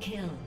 Kill.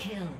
Kill.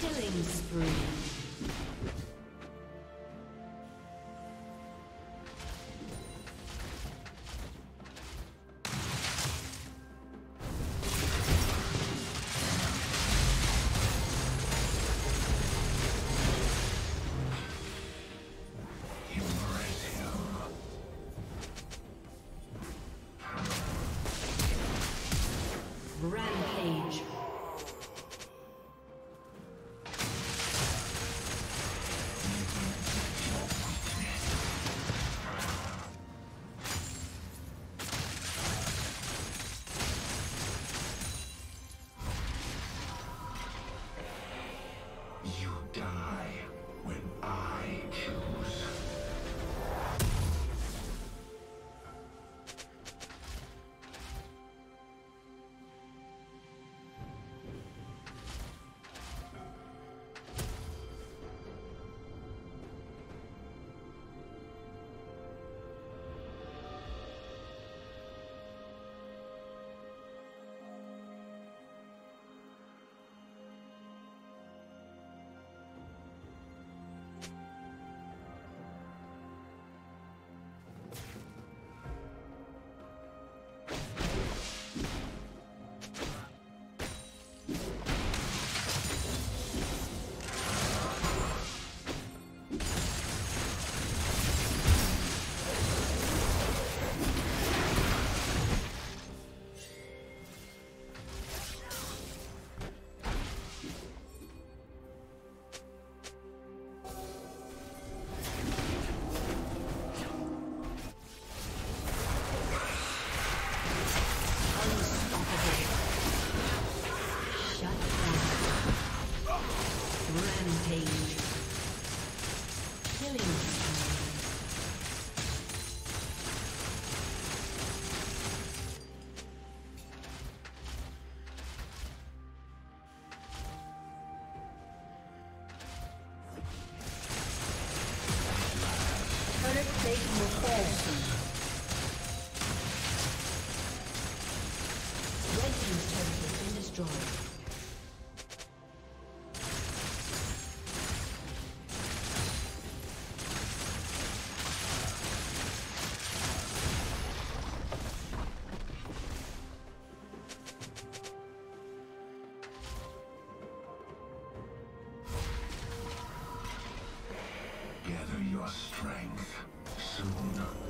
Killing spree. your strength. Soon,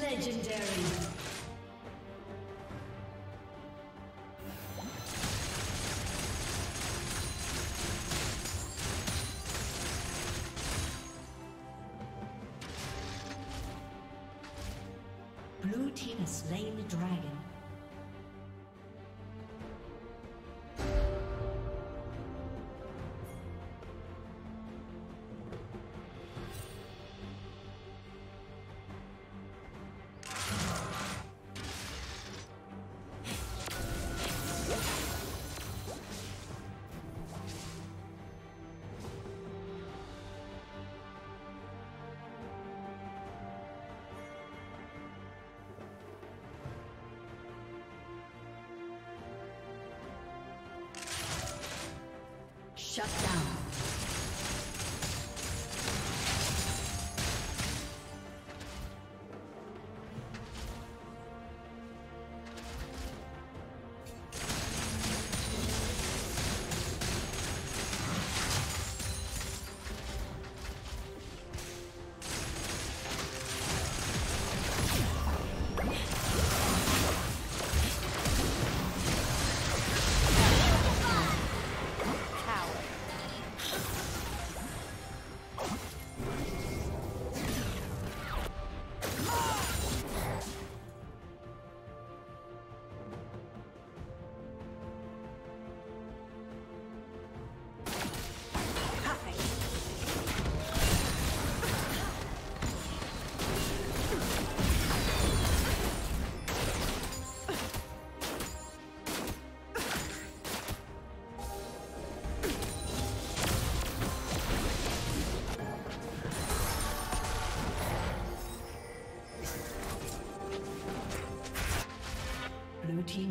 Legendary. Shut down.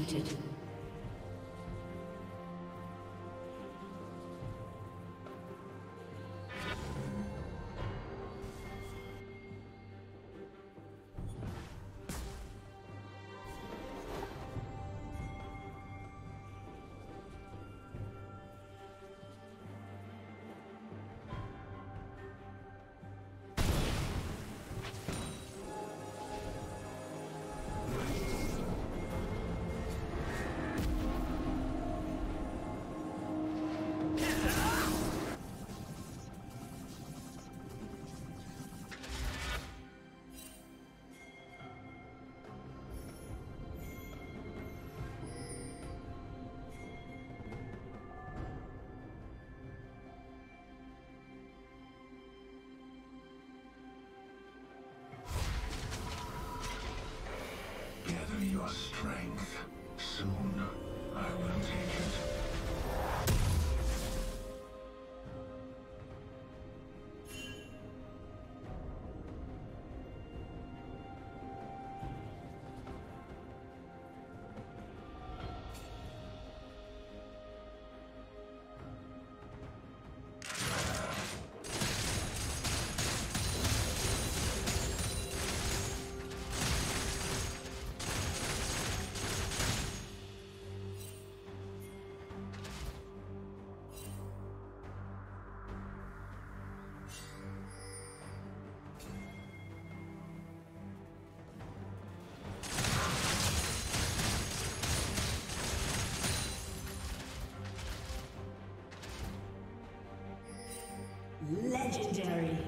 Executed. Legendary.